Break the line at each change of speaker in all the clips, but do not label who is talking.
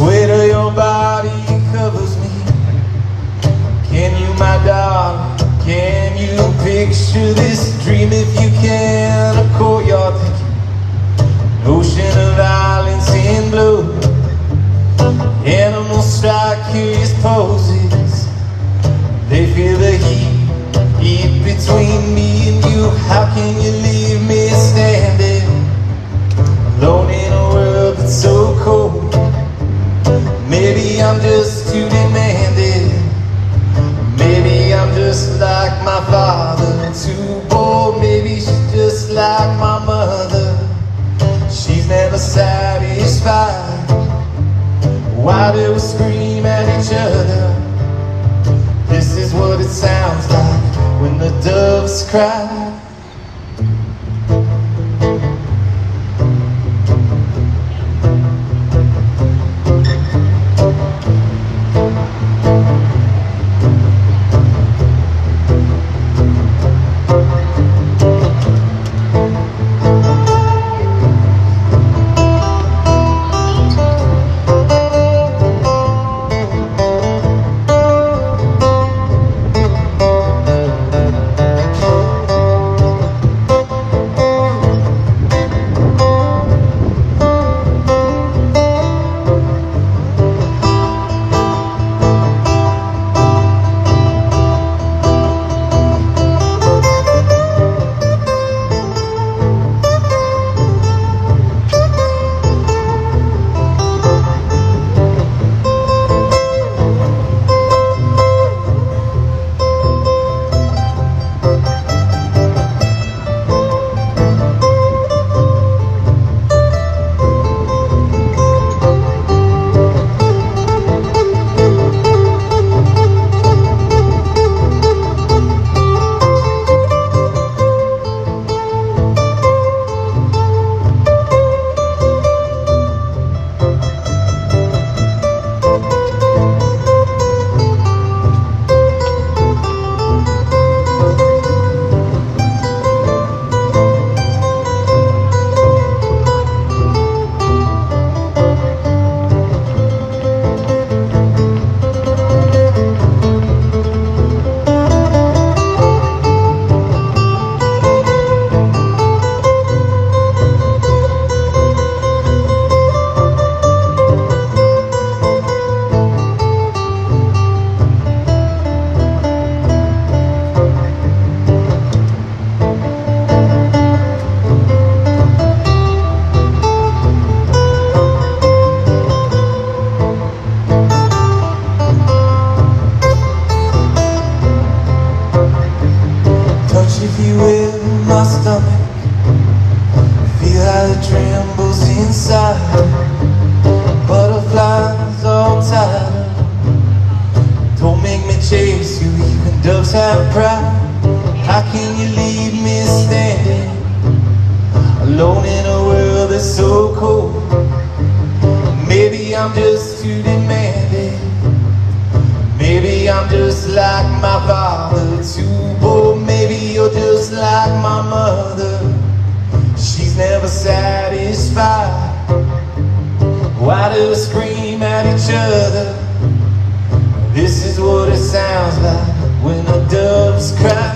Sweat of your body covers me. Can you, my darling, can you picture this dream if you can? A courtyard thinking, ocean of violence in blue. Animals strike curious poses. They feel the heat, heat between me and you. How can you leave just like my father, too bold. Maybe she's just like my mother. She's never satisfied. Why do we scream at each other? This is what it sounds like when the doves cry. Pride. How can you leave me standing alone in a world that's so cold? Maybe I'm just too demanding. Maybe I'm just like my father, too bold. Maybe you're just like my mother. She's never satisfied. Why do we scream at each other? This is what it sounds like doves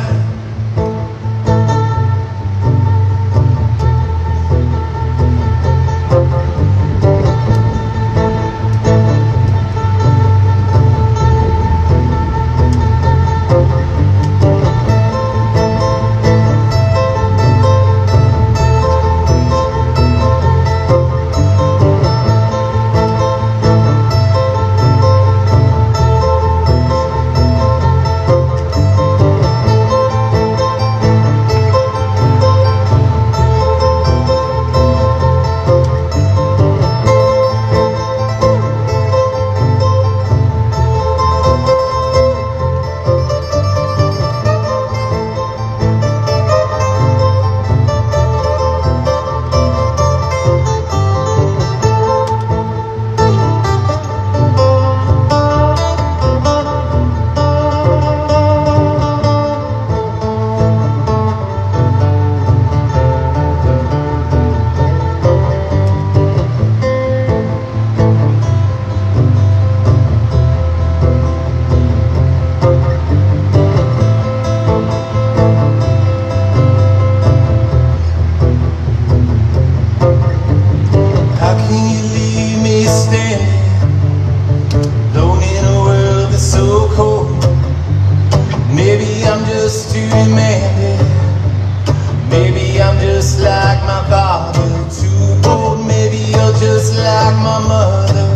Maybe I'm just like my father, too bold. Maybe you're just like my mother.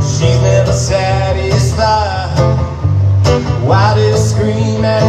She's never satisfied. Why do you scream at